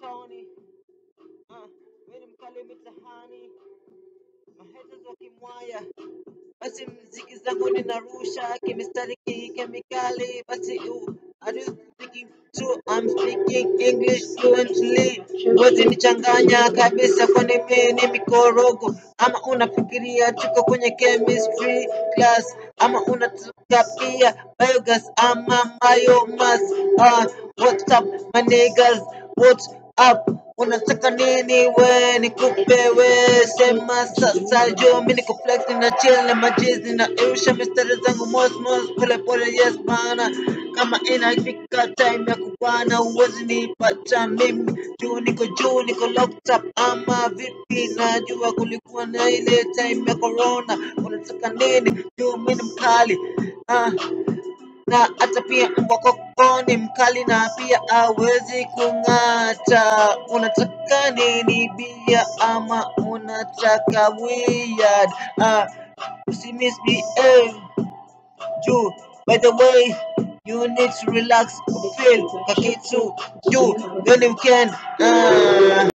Tony. Uh, with calling me My head is wire. Basi mziki zangu ninarusha kimistari kikemikali, basi are you speaking true? I'm speaking English fluently. Wezi nichanganya kabisa, kwani mimi ni mikorogo? Ama unafikiria tuko kwenye chemistry class? Ama unataka pia biogas ama biomass? Uh, what's up my niggas? What's up? Unataka nini we? Nikupe we. Sema sasa jo mi niko flex na chill na majizi na irusha mistari zangu mos mos pole pole yes mana kama inafika time ya kubana uwezi nipata mimi. Juu niko juu niko locked up ama vipi? Najua kulikuwa na ile time ya corona. Unataka nini? Juu mi ni mkali. Ah na hata pia mbwa ni mkali na pia hawezi kung'ata. Unataka nini bia ama unataka weird? Uh, usimisbehave juu. By the way, you need to relax, feel kakitu juu, then you can uh,